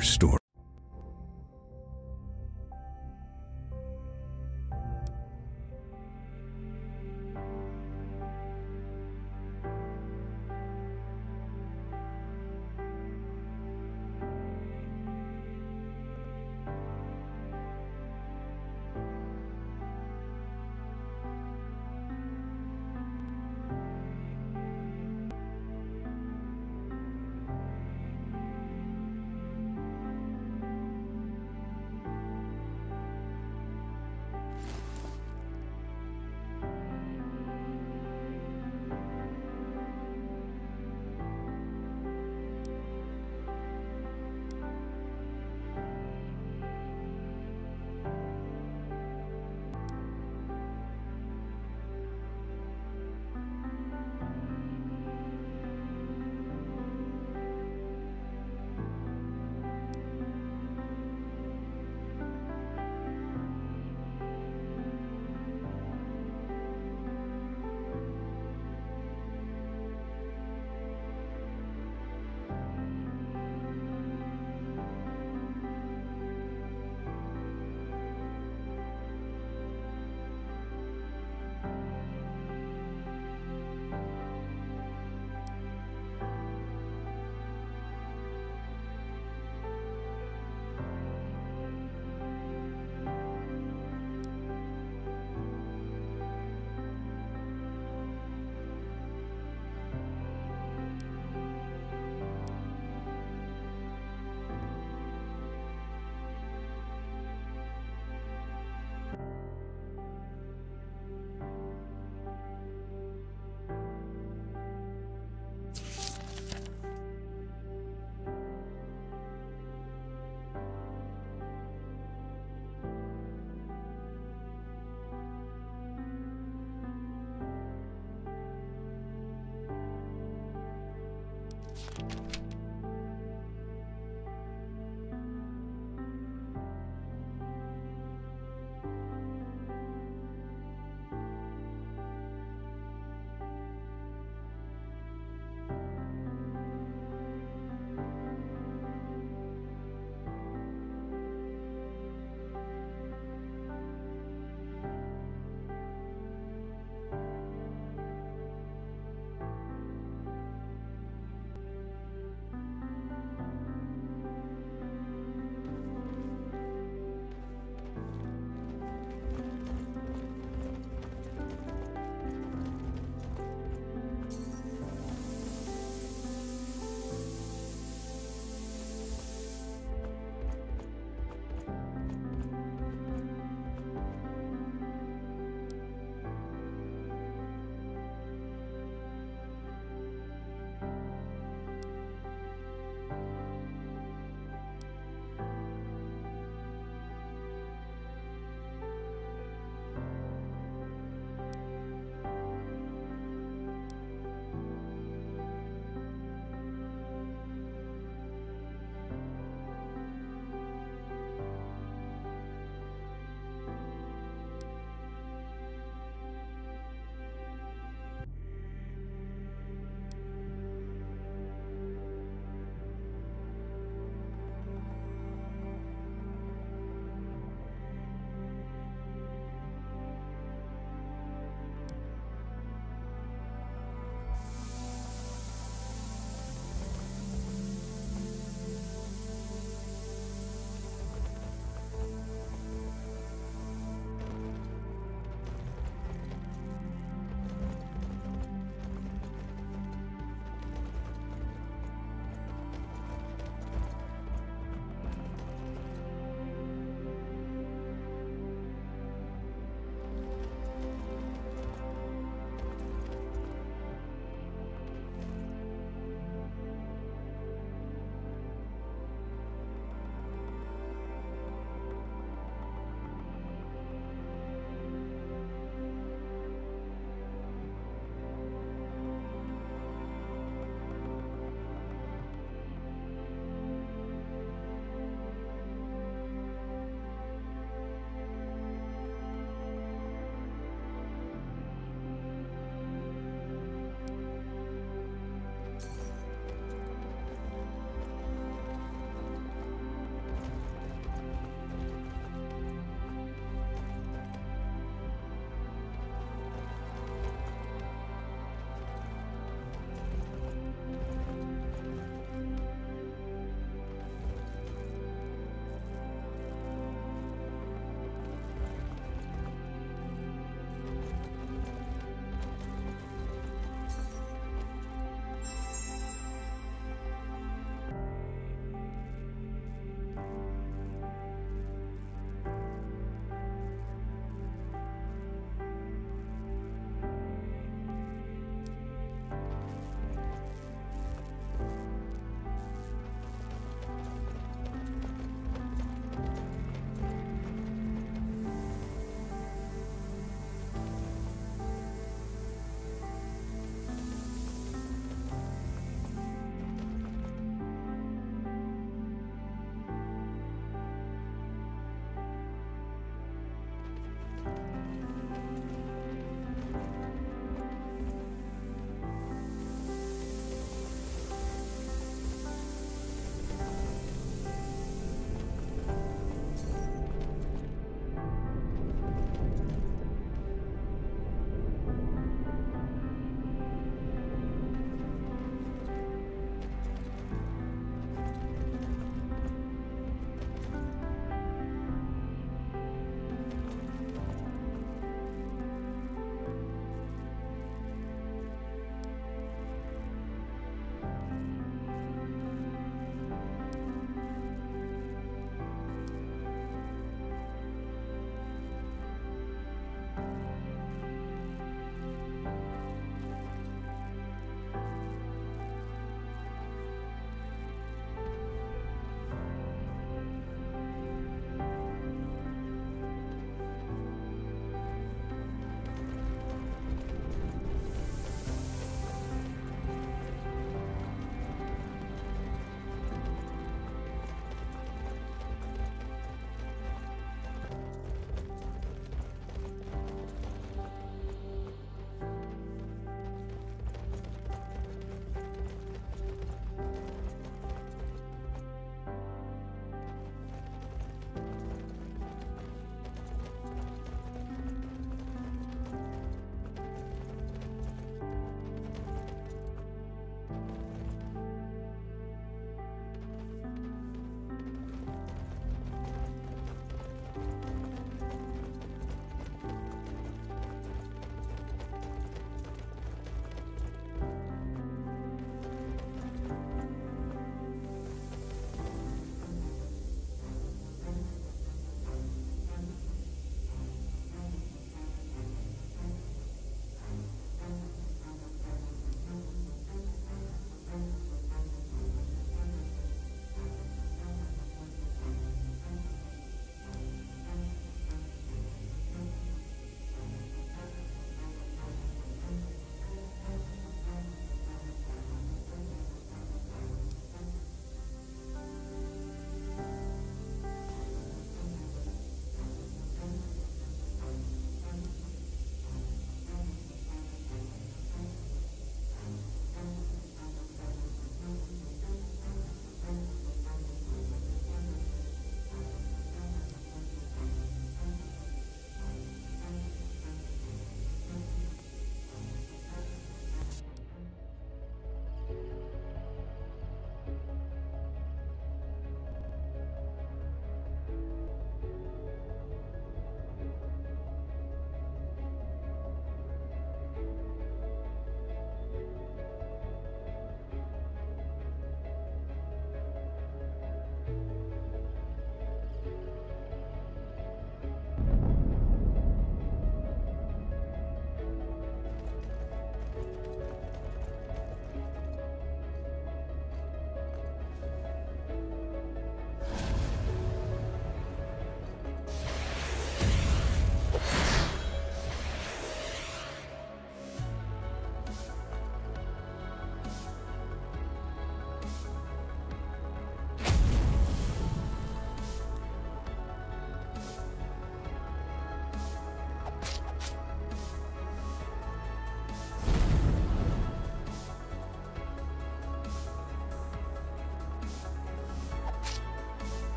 our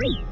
Great.